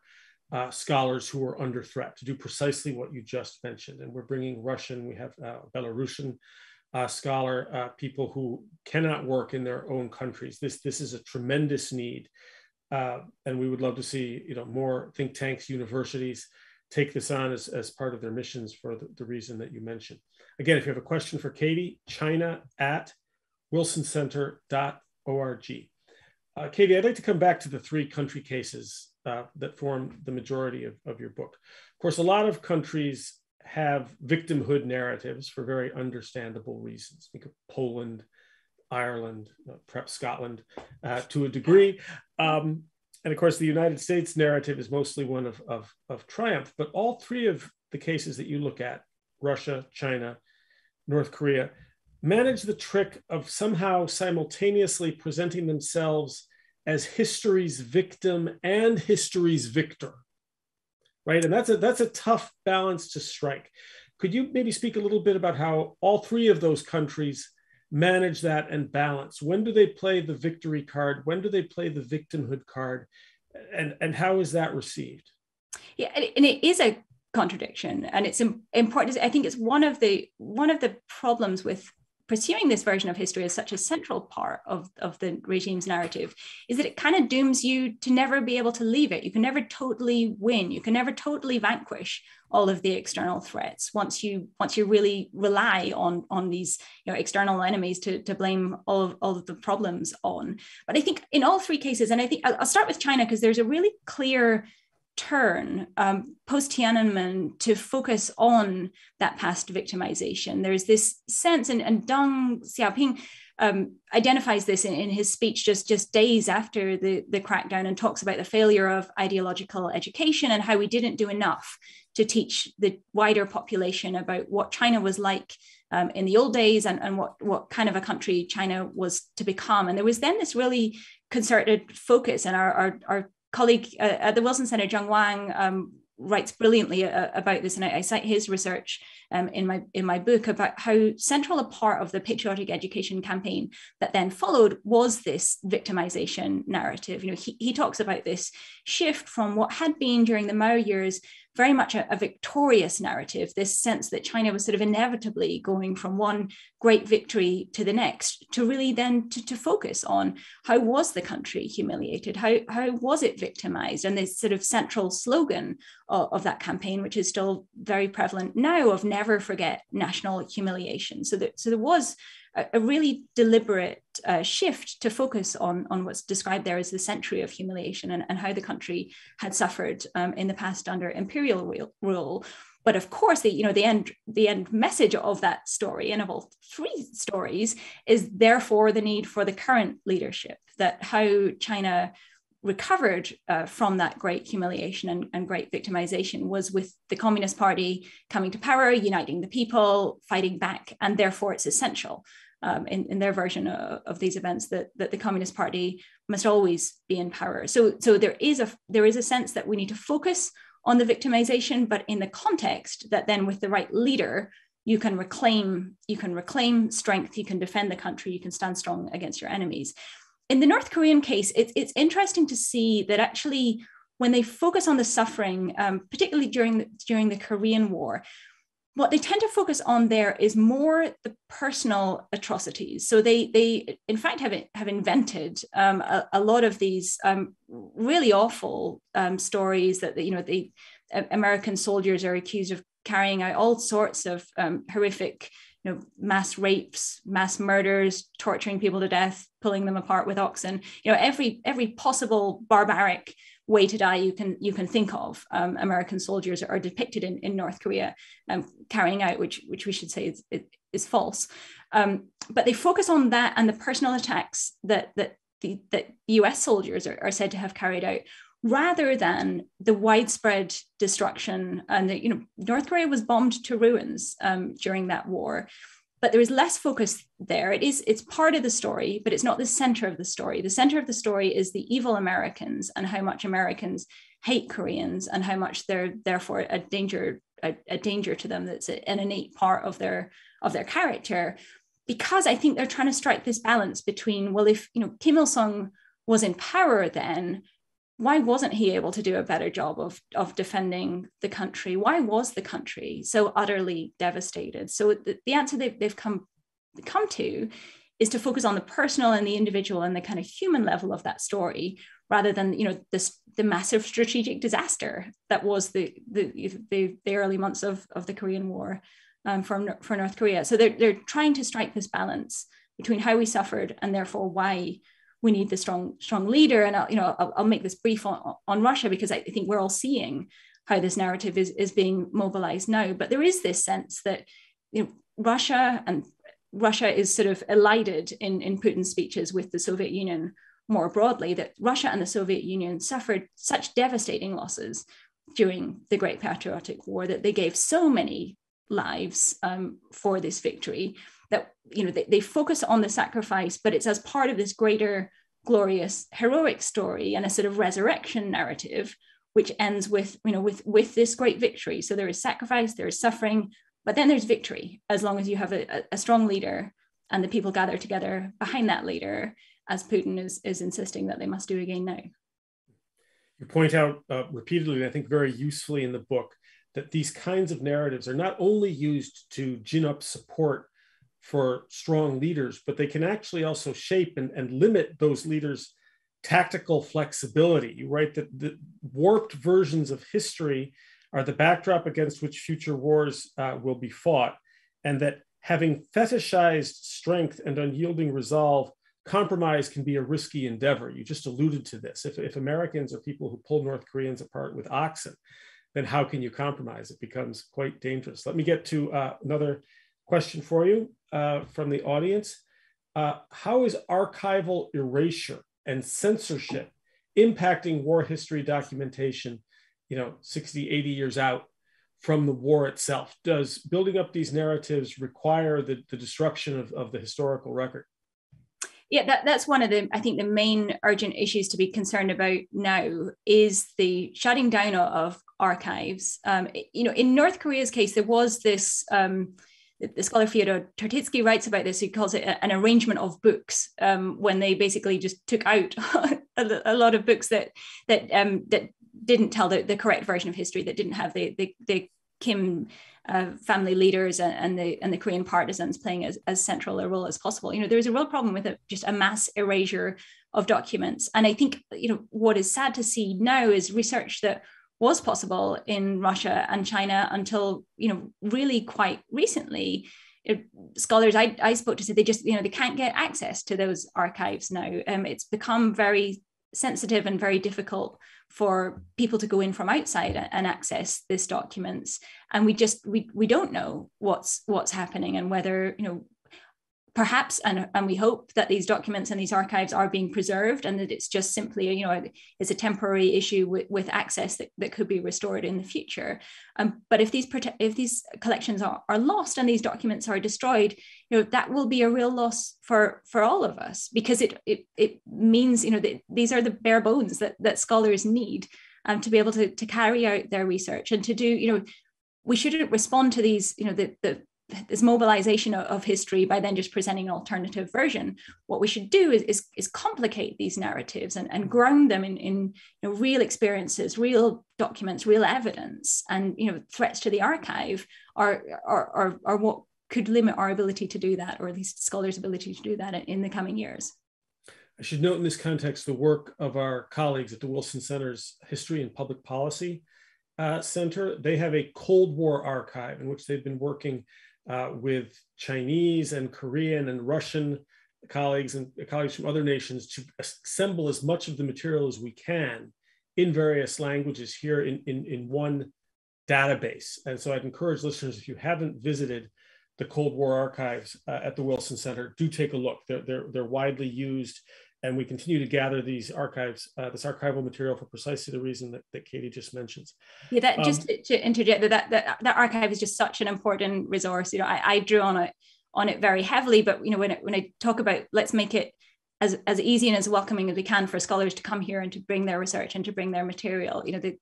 uh, scholars who are under threat to do precisely what you just mentioned. And we're bringing Russian, we have uh, Belarusian uh, scholar, uh, people who cannot work in their own countries. This, this is a tremendous need. Uh, and we would love to see you know, more think tanks, universities take this on as, as part of their missions for the, the reason that you mentioned. Again, if you have a question for Katie, china at wilsoncenter.org. Uh, Katie, I'd like to come back to the three country cases uh, that form the majority of, of your book. Of course, a lot of countries have victimhood narratives for very understandable reasons. Think of Poland, Ireland, uh, perhaps Scotland uh, to a degree. Um, and of course, the United States narrative is mostly one of, of, of triumph, but all three of the cases that you look at Russia, China, North Korea manage the trick of somehow simultaneously presenting themselves as history's victim and history's victor right? And that's a that's a tough balance to strike. Could you maybe speak a little bit about how all three of those countries manage that and balance? When do they play the victory card? When do they play the victimhood card? And and how is that received? Yeah and it is a contradiction and it's important i think it's one of the one of the problems with pursuing this version of history as such a central part of, of the regime's narrative is that it kind of dooms you to never be able to leave it. You can never totally win. You can never totally vanquish all of the external threats once you once you really rely on on these you know external enemies to, to blame all of all of the problems on. But I think in all three cases, and I think I'll start with China because there's a really clear turn um, post Tiananmen to focus on that past victimization. There's this sense, and, and Deng Xiaoping um, identifies this in, in, his speech just, just days after the, the crackdown and talks about the failure of ideological education and how we didn't do enough to teach the wider population about what China was like um, in the old days and, and what, what kind of a country China was to become. And there was then this really concerted focus, and our, our, our colleague uh, at the Wilson Center, Zheng Wang, um, writes brilliantly uh, about this, and I, I cite his research um, in my in my book about how central a part of the patriotic education campaign that then followed was this victimization narrative. You know, he, he talks about this shift from what had been during the Mao years very much a, a, victorious narrative, this sense that China was sort of inevitably going from one great victory to the next, to really then to, to focus on how was the country humiliated, how, how was it victimized, and this sort of central slogan of, of that campaign, which is still very prevalent now, of never forget national humiliation. So, that, so there was a, really deliberate uh, shift to focus on, on what's described there as the century of humiliation and, and how the country had suffered um, in the past under imperial rule. But of course, the you know the end the end message of that story and of all three stories is therefore the need for the current leadership. That how China recovered uh, from that great humiliation and, and, great victimization was with the Communist Party coming to power, uniting the people, fighting back, and therefore it's essential um, in, in their version of, of, these events that, that the Communist Party must always be in power. So, so there is a there is a sense that we need to focus on the victimization, but in the context that then with the right leader, you can reclaim you can reclaim strength, you can defend the country, you can stand strong against your enemies. In the North Korean case, it's it's interesting to see that actually when they focus on the suffering, um, particularly during the, during the Korean War, what they tend to focus on there is more the personal atrocities. So they, they in fact, have, have invented um, a, a, lot of these um, really awful um, stories that, you know, the American soldiers are accused of carrying out all sorts of um, horrific, know, mass rapes, mass murders, torturing people to death, pulling them apart with oxen. You know, every every possible barbaric way to die you can you can think of um, American soldiers are depicted in, in North Korea um, carrying out, which which we should say is, is false. Um, but they focus on that and the personal attacks that that the that U.S. soldiers are, are said to have carried out, rather than the widespread destruction. And the, you know, North Korea was bombed to ruins um, during that war but there is less focus there it is it's part of the story but it's not the center of the story the center of the story is the evil americans and how much americans hate koreans and how much they're therefore a danger a, a danger to them that's an innate part of their of their character because i think they're trying to strike this balance between well if you know kim il-sung was in power then why wasn't he able to do a better job of, of defending the country? Why was the country so utterly devastated? So the, the answer they've, they've come, come to is to focus on the personal and the individual and the kind of human level of that story rather than you know this the massive strategic disaster that was the the, the, the early months of, of the Korean War um, for, for North Korea. So they're, they're trying to strike this balance between how we suffered and therefore why we need the strong strong leader. And I'll, you know I'll, I'll make this brief on, on Russia because I think we're all seeing how this narrative is, is being mobilized now. But there is this sense that you know, Russia and Russia is sort of elided in, in Putin's speeches with the Soviet Union more broadly that Russia and the Soviet Union suffered such devastating losses during the Great Patriotic War that they gave so many lives um, for this victory that you know they, they focus on the sacrifice but it's as part of this greater glorious heroic story and a sort of resurrection narrative which ends with you know with with this great victory. So there is sacrifice there is suffering but then there's victory as long as you have a, a strong leader and the people gather together behind that leader as putin is is insisting that they must do again now. You point out uh, repeatedly i think very usefully in the book that these kinds of narratives are not only used to gin up support for strong leaders, but they can actually also shape and, and limit those leaders' tactical flexibility. right? that the warped versions of history are the backdrop against which future wars uh, will be fought, and that having fetishized strength and unyielding resolve, compromise can be a risky endeavor. You just alluded to this. If, if Americans are people who pull North Koreans apart with oxen, then how can you compromise? It becomes quite dangerous. Let me get to uh, another question for you uh, from the audience. Uh, how is archival erasure and censorship impacting war history documentation, you know, 60, 80 years out from the war itself? Does building up these narratives require the, the destruction of, of the historical record? yeah that, that's one of the i think the main urgent issues to be concerned about now is the shutting down of archives um, you know in north korea's case there was this um, the scholar Fyodor Tertitskiy writes about this. He calls it an arrangement of books um, when they basically just took out [laughs] a, a, lot of books that that um, that didn't tell the, the correct version of history, that didn't have the the, the Kim uh, family leaders and, and, the and the Korean partisans playing as, as central a role as possible. You know, there's a real problem with it, just a mass erasure of documents. And I think you know what is sad to see now is research that was possible in Russia and China until you know really quite recently. It, scholars I, I spoke to said they just you know they can't get access to those archives now. Um, it's become very sensitive and very difficult for people to go in from outside and access this documents and we just we, we don't know what's what's happening and whether you know perhaps and, and we hope that these documents and these archives are being preserved and that it's just simply you know it's a temporary issue with, with access that, that could be restored in the future. Um, but if these if these collections are, are lost and these documents are destroyed you know that will be a real loss for for all of us because it it, it means you know that these are the bare bones that that scholars need um, to be able to, to carry out their research and to do you know we shouldn't respond to these you know the, the this mobilization of, history by then just presenting an alternative version. What we should do is, is, is complicate these narratives and, and ground them in, in you know, real experiences, real documents, real evidence, and you know threats to the archive are, are, are, are what could limit our ability to do that, or at least scholars' ability to do that in, in the coming years. I should note in this context the work of our colleagues at the Wilson Center's History and Public Policy uh, Center. They have a Cold War archive in which they've been working uh, with Chinese and Korean and Russian colleagues and colleagues from other nations to assemble as much of the material as we can in various languages here in, in, in one database. And so I'd encourage listeners, if you haven't visited the Cold War archives uh, at the Wilson Center, do take a look. They're, they're, they're widely used and we continue to gather these archives, uh, this archival material for precisely the reason that, that Katie just mentions. Yeah, that um, just to, to, interject that, that that archive is just such an important resource. You know, I, I drew on it on it very heavily, but you know, when it, when I talk about let's make it as as easy and as welcoming as we can for scholars to come here and to bring their research and to bring their material. You know, the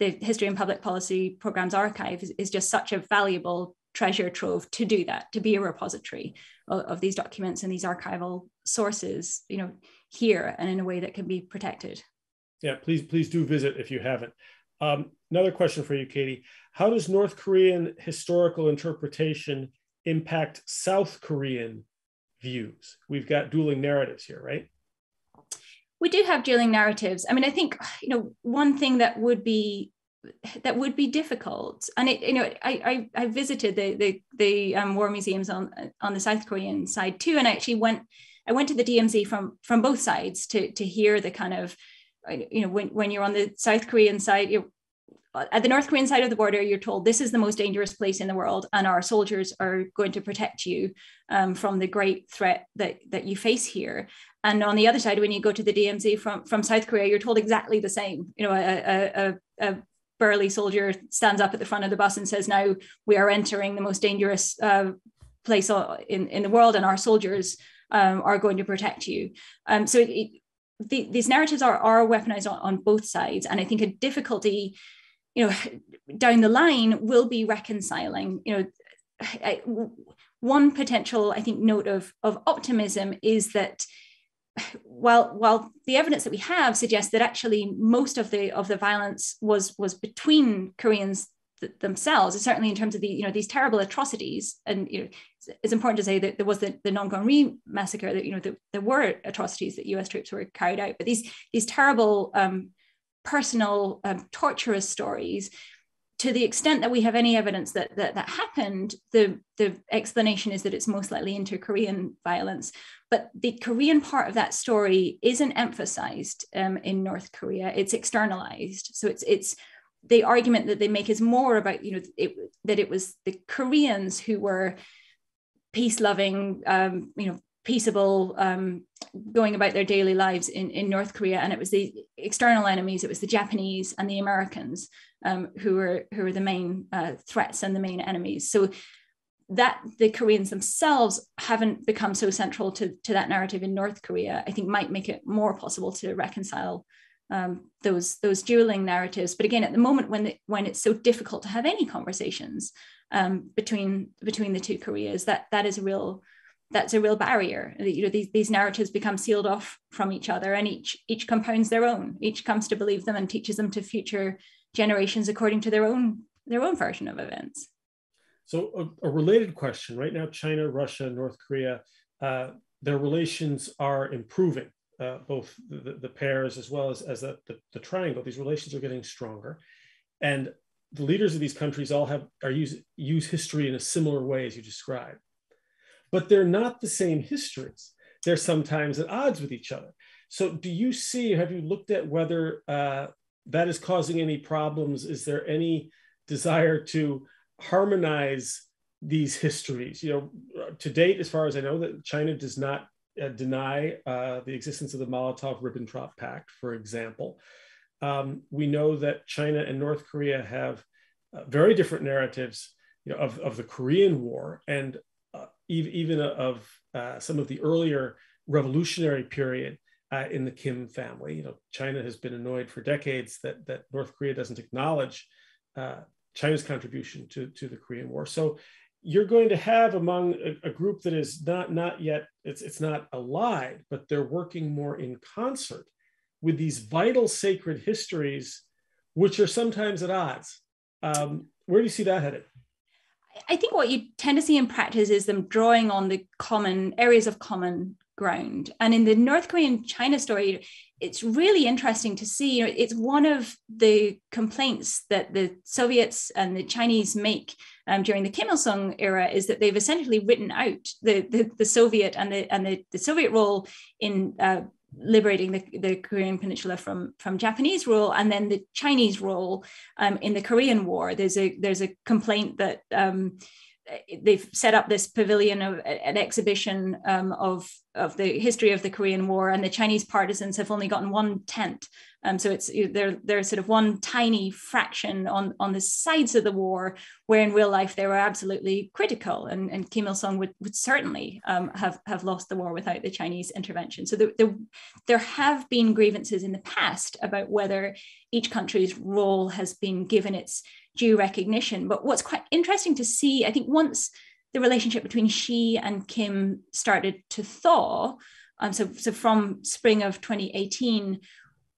the History and Public Policy Programs archive is, is just such a valuable treasure trove to do that, to be a repository of, of these documents and these archival sources. You know, here and in a way that can be protected. Yeah, please, please do visit if you haven't. Um, another question for you, Katie. How does North Korean historical interpretation impact South Korean views? We've got dueling narratives here, right? We do have dueling narratives. I mean, I think you know one thing that would be that would be difficult, and it you know I I, I visited the the the um, war museums on on the South Korean side too, and I actually went I went to the DMZ from from both sides to to hear the kind of you know when when you're on the South Korean side you at the North Korean side of the border, you're told this is the most dangerous place in the world, and our soldiers are going to protect you um, from the great threat that that you face here. And on the other side, when you go to the DMZ from from South Korea, you're told exactly the same. You know, a, a, a burly soldier stands up at the front of the bus and says, "Now we are entering the most dangerous uh, place in in the world, and our soldiers um, are going to protect you. Um, so it, it, the, these narratives are, are weaponized on, on both sides. And I think a difficulty, you know, [laughs] down the line will be reconciling, you know, [sighs] I, one potential, I think, note of, of optimism is that [sighs] while while the evidence that we have suggests that actually most of the of the violence was was between Koreans th- themselves, certainly in terms of the you know these terrible atrocities, and you know it's important to say that there was the, the Nongong massacre that you know the, there were atrocities that U.S. troops were carried out, but these these terrible um, personal um, torturous stories. To the extent that we have any evidence that, that that happened, the the explanation is that it's most likely inter-Korean violence. But the Korean part of that story isn't emphasized um, in North Korea; it's externalized. So it's it's the argument that they make is more about you know it, that it was the Koreans who were peace loving, um, you know, peaceable, um, going about their daily lives in, in North Korea. And it was the external enemies, it was the Japanese and the Americans um, who were who were the main uh, threats and the main enemies. So that the Koreans themselves haven't become so central to, to that narrative in North Korea, I think might make it more possible to reconcile um, those those dueling narratives. But again, at the moment when the, when it's so difficult to have any conversations um, between between the two Koreas. That that is a real that's a real barrier. You know, these, these narratives become sealed off from each other, and each each compounds their own. Each comes to believe them and teaches them to future generations according to their own their own version of events. So, a, a related question: Right now, China, Russia, North Korea, uh, their relations are improving. Uh, both the, the, pairs as well as, as the, the, the triangle, these relations are getting stronger. And the leaders of these countries all have are use use history in a similar way as you described but they're not the same histories. They're sometimes at odds with each other. So do you see have you looked at whether uh, that is causing any problems? Is there any desire to harmonize these histories? You know to date, as far as I know, that China does not uh, deny uh, the existence of the Molotov-Ribbentrop Pact, for example. Um, we know that China and North Korea have uh, very different narratives you know, of, of the Korean War and uh, even of uh, some of the earlier revolutionary period uh, in the Kim family. You know, China has been annoyed for decades that, that North Korea doesn't acknowledge China's contribution to, to the Korean War. So you're going to have among a, a, group that is not not yet it's it's not allied, but they're working more in concert with these vital sacred histories, which are sometimes at odds. Um, where do you see that headed? I think what you tend to see in practice is them drawing on the common areas of common ground. And in the North Korean China story, it's really interesting to see. You know, it's one of the complaints that the Soviets and the Chinese make um, during the Kim Il Sung era is that they've essentially written out the, the, the Soviet and the and the, the Soviet role in uh, liberating the, the Korean Peninsula from, from Japanese rule, and then the Chinese role um, in the Korean War. There's a there's a complaint that um, they've set up this pavilion of an exhibition um, of of the history of the Korean War, and the Chinese partisans have only gotten one tent. Um, so it's they're they're sort of one tiny fraction on on the sides of the war, where in real life they were absolutely critical, and, and Kim Il Sung would, would certainly um, have have lost the war without the Chinese intervention. So the, the, there have been grievances in the past about whether each country's role has been given its due recognition. But what's quite interesting to see, I think, once the relationship between Xi and Kim started to thaw, um, so, so from spring of 2018,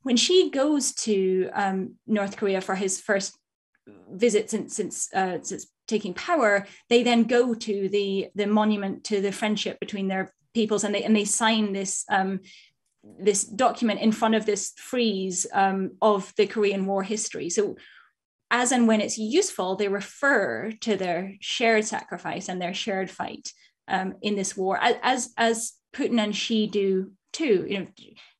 when Xi goes to um, North Korea for his first visit since since, uh, since taking power, they then go to the the monument to the friendship between their peoples, and they and they sign this um, this document in front of this frieze um, of the Korean War history. So as and when it's useful, they refer to their shared sacrifice and their shared fight um, in this war, as as Putin and Xi do too. You know,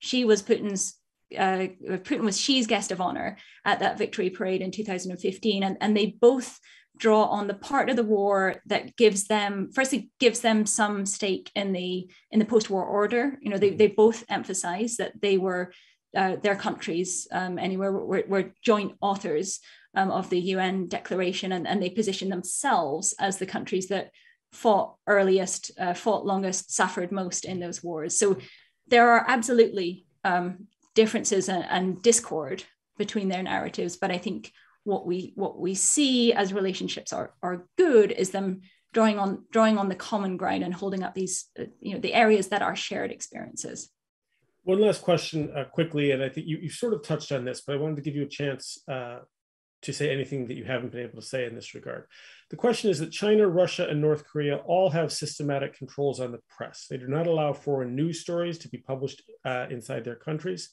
Xi was Putin's uh, Putin was Xi's guest of honor at that victory parade in 2015, and, and they both draw on the part of the war that gives them firstly gives them some stake in the in the post-war order. You know, they, they both emphasize that they were uh, their countries um, anywhere were, were joint authors um, of the UN declaration, and, and they position themselves as the countries that fought earliest, uh, fought longest, suffered most in those wars. So there are absolutely um, differences and, and, discord between their narratives, but I think what we what we see as relationships are are good is them drawing on drawing on the common ground and holding up these uh, you know the areas that are shared experiences. One last question uh, quickly, and I think you, you sort of touched on this, but I wanted to give you a chance uh, to say anything that you haven't been able to say in this regard. The question is that China, Russia, and North Korea all have systematic controls on the press. They do not allow foreign news stories to be published uh, inside their countries.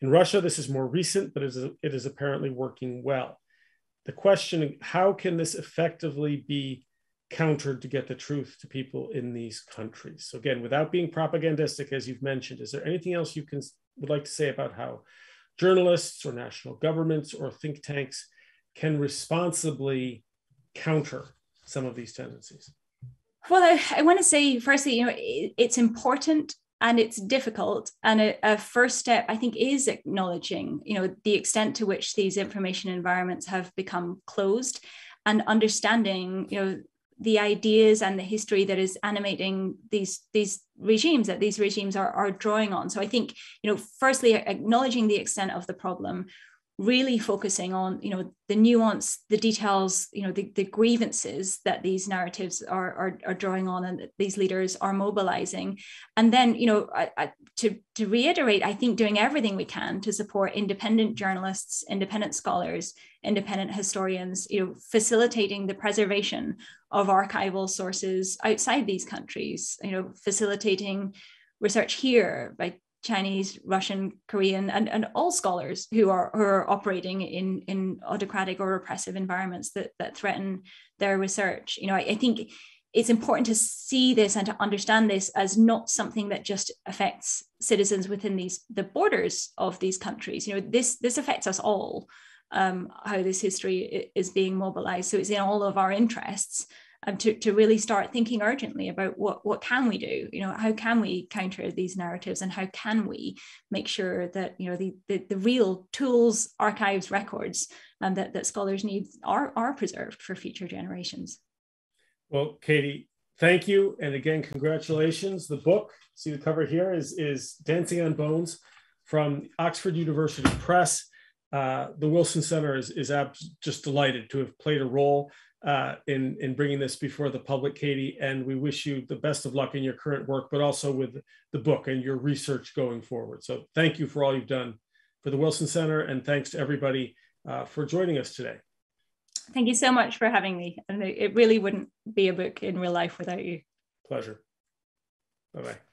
In Russia, this is more recent, but it is, it is apparently working well. The question, how can this effectively be countered to get the truth to people in these countries? So again, without being propagandistic, as you've mentioned, is there anything else you can would like to say about how journalists or national governments or think tanks can responsibly counter some of these tendencies? Well, I, I want to say, firstly, you know, it, it's important and it's difficult. And a, a, first step, I think, is acknowledging, you know, the extent to which these information environments have become closed and understanding, you know, the ideas and the history that is animating these these regimes that these regimes are, are drawing on. So i think you know firstly acknowledging the extent of the problem really focusing on you know the nuance the details you know the, the grievances that these narratives are, are, are drawing on and these leaders are mobilizing. And then you know I, I, to to reiterate i think doing everything we can to support independent journalists independent scholars independent historians you know facilitating the preservation of archival sources outside these countries you know facilitating research here by Chinese, Russian, Korean, and, and all scholars who are who are operating in, in autocratic or repressive environments that, that threaten their research. You know, I, I think it's important to see this and to understand this as not something that just affects citizens within these the borders of these countries. You know, this this affects us all. Um, how this history is being mobilized. So it's in all of our interests um, to, to really start thinking urgently about what, what can we do? You know, how can we counter these narratives and how can we make sure that, you know, the, the, the real tools, archives, records um, that, that scholars need are, are preserved for future generations. Well, Katie, thank you. And again, congratulations. The book, see the cover here, is, is Dancing on Bones from Oxford University Press. Uh, the Wilson Center is, is just delighted to have played a role uh, in, in bringing this before the public, Katie. And we wish you the best of luck in your current work, but also with the book and your research going forward. So thank you for all you've done for the Wilson Center. And thanks to everybody uh, for joining us today. Thank you so much for having me. And it really wouldn't be a book in real life without you. Pleasure. Bye bye.